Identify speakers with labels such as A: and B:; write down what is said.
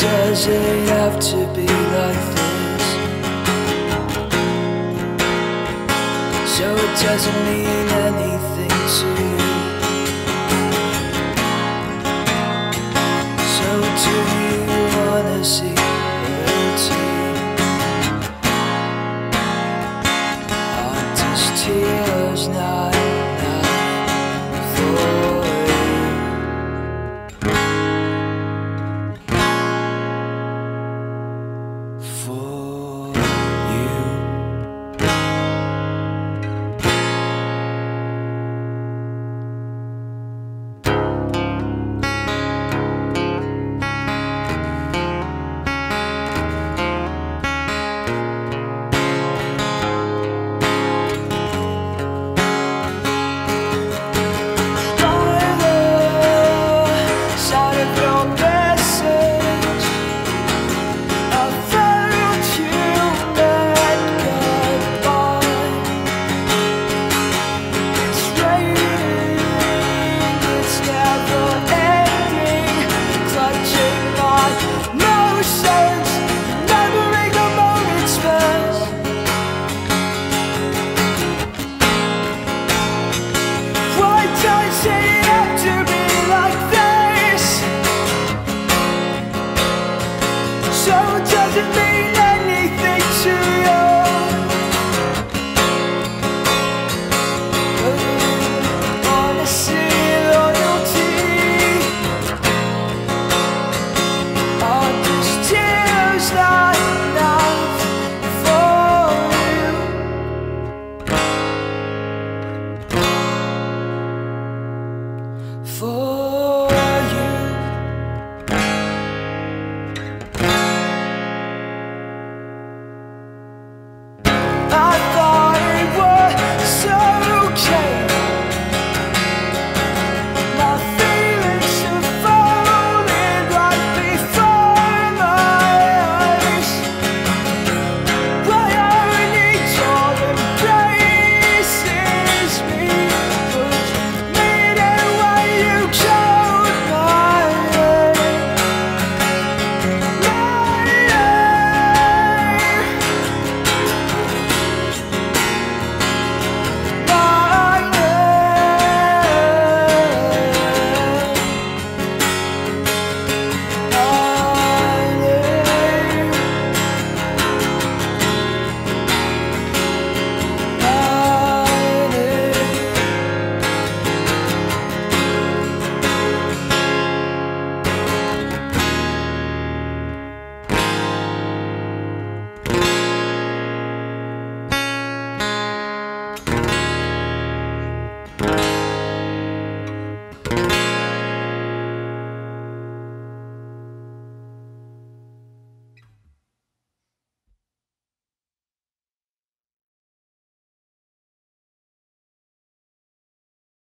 A: does it have to be like this? So it doesn't mean anything to you So do you wanna see tears not